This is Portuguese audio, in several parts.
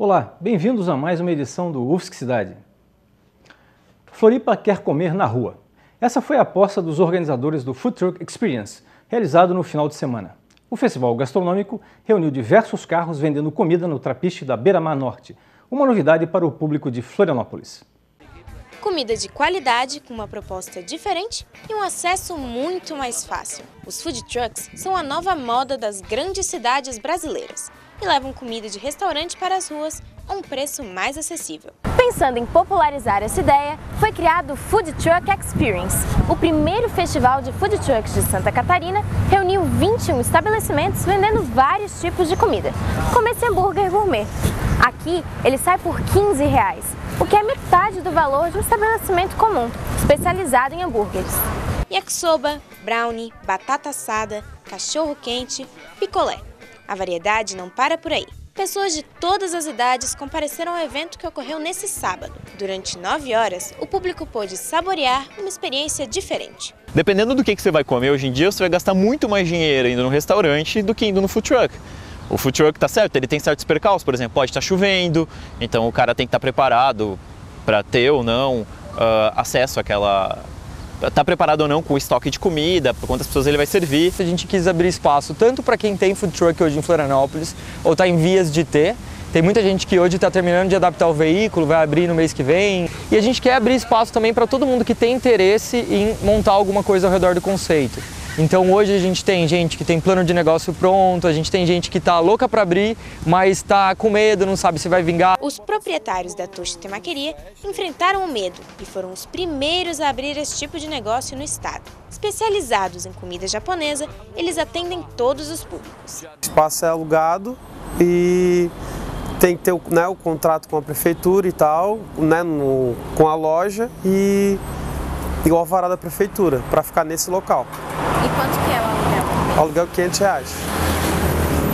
Olá, bem-vindos a mais uma edição do UFSC Cidade. Floripa quer comer na rua. Essa foi a aposta dos organizadores do Food Truck Experience, realizado no final de semana. O festival gastronômico reuniu diversos carros vendendo comida no trapiche da Beira-Mar Norte, uma novidade para o público de Florianópolis. Comida de qualidade, com uma proposta diferente e um acesso muito mais fácil. Os food trucks são a nova moda das grandes cidades brasileiras e levam comida de restaurante para as ruas a um preço mais acessível. Pensando em popularizar essa ideia, foi criado o Food Truck Experience. O primeiro festival de food trucks de Santa Catarina reuniu 21 estabelecimentos vendendo vários tipos de comida, como esse hambúrguer gourmet. Aqui ele sai por 15 reais, o que é metade do valor de um estabelecimento comum, especializado em hambúrgueres. Yakisoba, brownie, batata assada, cachorro quente, picolé. A variedade não para por aí. Pessoas de todas as idades compareceram ao evento que ocorreu nesse sábado. Durante nove horas, o público pôde saborear uma experiência diferente. Dependendo do que você vai comer hoje em dia, você vai gastar muito mais dinheiro indo no restaurante do que indo no food truck. O food truck tá certo, ele tem certos percalços, por exemplo, pode estar tá chovendo, então o cara tem que estar tá preparado para ter ou não uh, acesso àquela está preparado ou não com o estoque de comida, quantas pessoas ele vai servir. A gente quis abrir espaço tanto para quem tem food truck hoje em Florianópolis ou está em vias de ter. Tem muita gente que hoje está terminando de adaptar o veículo, vai abrir no mês que vem. E a gente quer abrir espaço também para todo mundo que tem interesse em montar alguma coisa ao redor do conceito. Então hoje a gente tem gente que tem plano de negócio pronto, a gente tem gente que está louca para abrir, mas está com medo, não sabe se vai vingar. Os proprietários da Toshi Temaqueria enfrentaram o medo e foram os primeiros a abrir esse tipo de negócio no estado. Especializados em comida japonesa, eles atendem todos os públicos. O espaço é alugado e tem que ter né, o contrato com a prefeitura e tal, né, no, com a loja e, e o alvará da prefeitura para ficar nesse local. E quanto que é o aluguel? Aluguel 500 reais.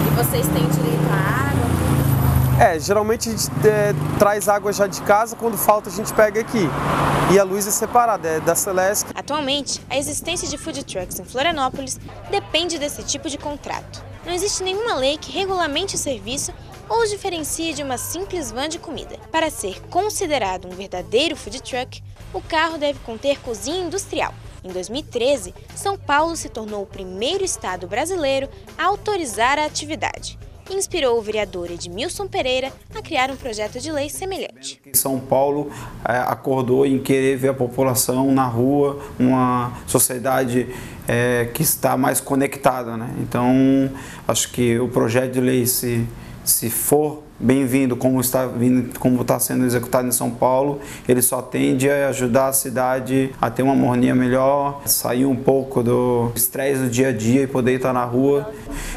E vocês têm direito à água? É, geralmente a gente é, traz água já de casa, quando falta a gente pega aqui. E a luz é separada, é da Celeste. Atualmente, a existência de food trucks em Florianópolis depende desse tipo de contrato. Não existe nenhuma lei que regulamente o serviço ou os diferencie de uma simples van de comida. Para ser considerado um verdadeiro food truck, o carro deve conter cozinha industrial, em 2013, São Paulo se tornou o primeiro estado brasileiro a autorizar a atividade. Inspirou o vereador Edmilson Pereira a criar um projeto de lei semelhante. São Paulo é, acordou em querer ver a população na rua, uma sociedade é, que está mais conectada. Né? Então, acho que o projeto de lei, se, se for bem-vindo como está vindo, como está sendo executado em São Paulo. Ele só tende a ajudar a cidade a ter uma harmonia melhor, sair um pouco do estresse do dia a dia e poder estar na rua.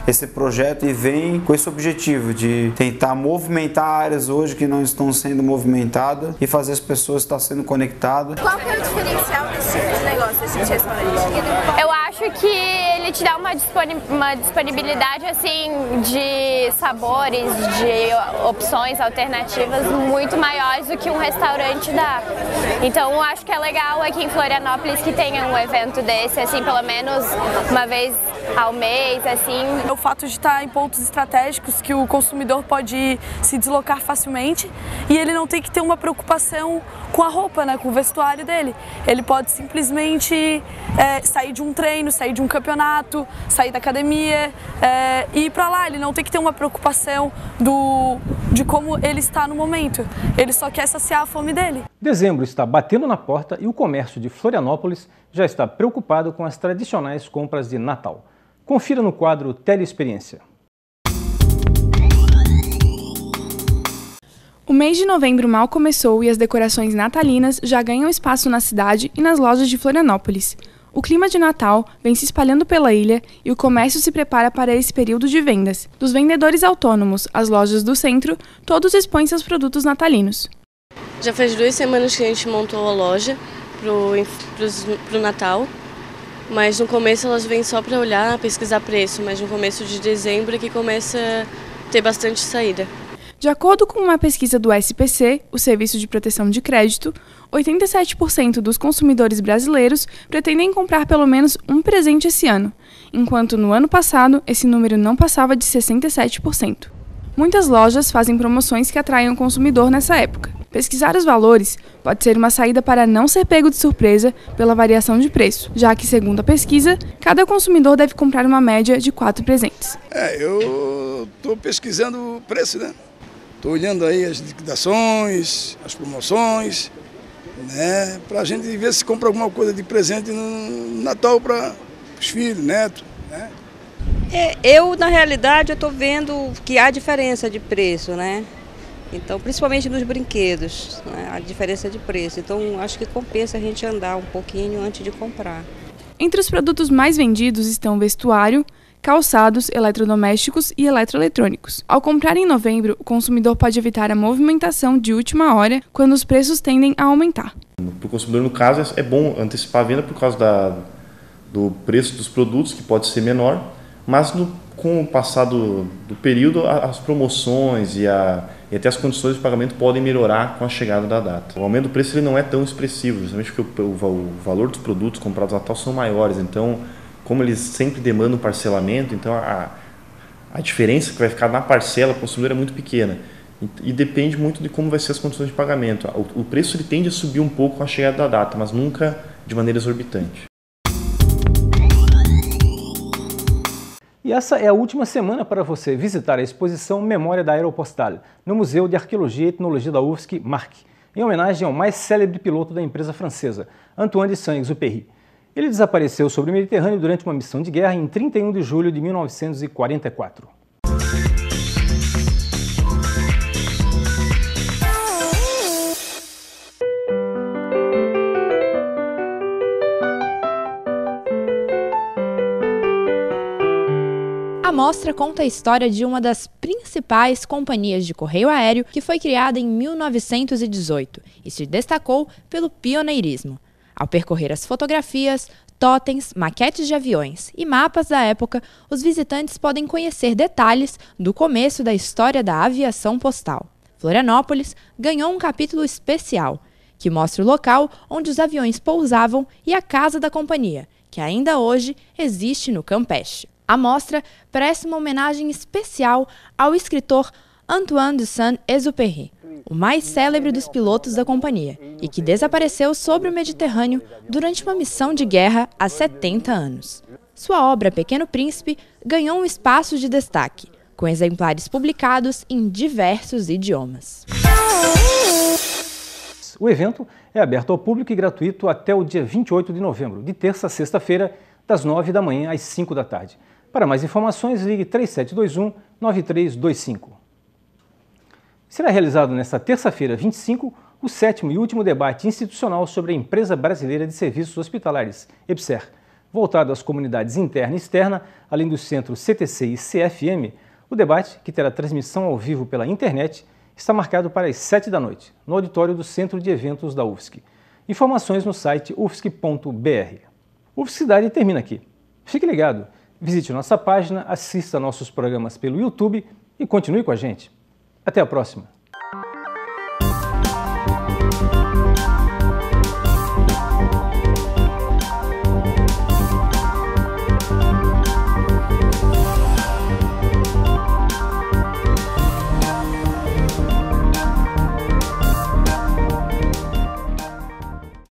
Esse projeto vem com esse objetivo de tentar movimentar áreas hoje que não estão sendo movimentadas e fazer as pessoas estar sendo conectadas. Qual que é o diferencial desse tipo de negócio, desse tipo de restaurante? Eu acho que ele te dá uma disponibilidade assim de sabores, de opções alternativas muito maiores do que um restaurante dá. Então eu acho que é legal aqui em Florianópolis que tenha um evento desse, assim, pelo menos uma vez ao mês, assim. O fato de estar em pontos estratégicos que o consumidor pode se deslocar facilmente e ele não tem que ter uma preocupação com a roupa, né, com o vestuário dele. Ele pode simplesmente é, sair de um treino, sair de um campeonato, sair da academia é, e ir para lá. Ele não tem que ter uma preocupação do, de como ele está no momento. Ele só quer saciar a fome dele. Dezembro está batendo na porta e o comércio de Florianópolis já está preocupado com as tradicionais compras de Natal. Confira no quadro Teleexperiência. O mês de novembro mal começou e as decorações natalinas já ganham espaço na cidade e nas lojas de Florianópolis. O clima de Natal vem se espalhando pela ilha e o comércio se prepara para esse período de vendas. Dos vendedores autônomos às lojas do centro, todos expõem seus produtos natalinos. Já faz duas semanas que a gente montou a loja para o Natal mas no começo elas vêm só para olhar, pesquisar preço, mas no começo de dezembro é que começa a ter bastante saída. De acordo com uma pesquisa do SPC, o Serviço de Proteção de Crédito, 87% dos consumidores brasileiros pretendem comprar pelo menos um presente esse ano, enquanto no ano passado esse número não passava de 67%. Muitas lojas fazem promoções que atraem o consumidor nessa época. Pesquisar os valores pode ser uma saída para não ser pego de surpresa pela variação de preço, já que, segundo a pesquisa, cada consumidor deve comprar uma média de quatro presentes. É, eu estou pesquisando o preço, né? Estou olhando aí as liquidações, as promoções, né? Para a gente ver se compra alguma coisa de presente no Natal para os filhos, netos, né? É, eu, na realidade, eu estou vendo que há diferença de preço, né? Então, principalmente nos brinquedos, né, a diferença de preço. Então, acho que compensa a gente andar um pouquinho antes de comprar. Entre os produtos mais vendidos estão vestuário, calçados, eletrodomésticos e eletroeletrônicos. Ao comprar em novembro, o consumidor pode evitar a movimentação de última hora quando os preços tendem a aumentar. Para o consumidor, no caso, é bom antecipar a venda por causa da, do preço dos produtos, que pode ser menor, mas no, com o passado do período, as promoções e a e até as condições de pagamento podem melhorar com a chegada da data. O aumento do preço ele não é tão expressivo, justamente porque o, o, o valor dos produtos comprados a Natal são maiores, então como eles sempre demandam parcelamento, então a, a diferença que vai ficar na parcela para o consumidor é muito pequena. E, depende muito de como vai ser as condições de pagamento. O, o preço ele tende a subir um pouco com a chegada da data, mas nunca de maneira exorbitante. E essa é a última semana para você visitar a exposição Memória da Aeropostal, no Museu de Arqueologia e Etnologia da UFSC, MARC, em homenagem ao mais célebre piloto da empresa francesa, Antoine de Saint-Exupéry. Ele desapareceu sobre o Mediterrâneo durante uma missão de guerra em 31 de julho de 1944. Mostra conta a história de uma das principais companhias de correio aéreo que foi criada em 1918 e se destacou pelo pioneirismo. Ao percorrer as fotografias, totens, maquetes de aviões e mapas da época, os visitantes podem conhecer detalhes do começo da história da aviação postal. Florianópolis ganhou um capítulo especial, que mostra o local onde os aviões pousavam e a casa da companhia, que ainda hoje existe no Campeche. A mostra presta uma homenagem especial ao escritor Antoine de Saint-Exupéry, o mais célebre dos pilotos da companhia, e que desapareceu sobre o Mediterrâneo durante uma missão de guerra há 70 anos. Sua obra Pequeno Príncipe ganhou um espaço de destaque, com exemplares publicados em diversos idiomas. O evento é aberto ao público e gratuito até o dia 28 de novembro, de terça a sexta-feira, das 9 da manhã às 5 da tarde. Para mais informações, ligue 3721 9325. Será realizado nesta terça-feira, 25, o sétimo e último debate institucional sobre a Empresa Brasileira de Serviços Hospitalares, EBSER. Voltado às comunidades interna e externa, além do centro CTC e CFM, o debate, que terá transmissão ao vivo pela internet, está marcado para as 7 da noite, no auditório do Centro de Eventos da UFSC. Informações no site ufsc.br. UFSC Cidade termina aqui. Fique ligado! Visite nossa página, assista nossos programas pelo YouTube e continue com a gente. Até a próxima!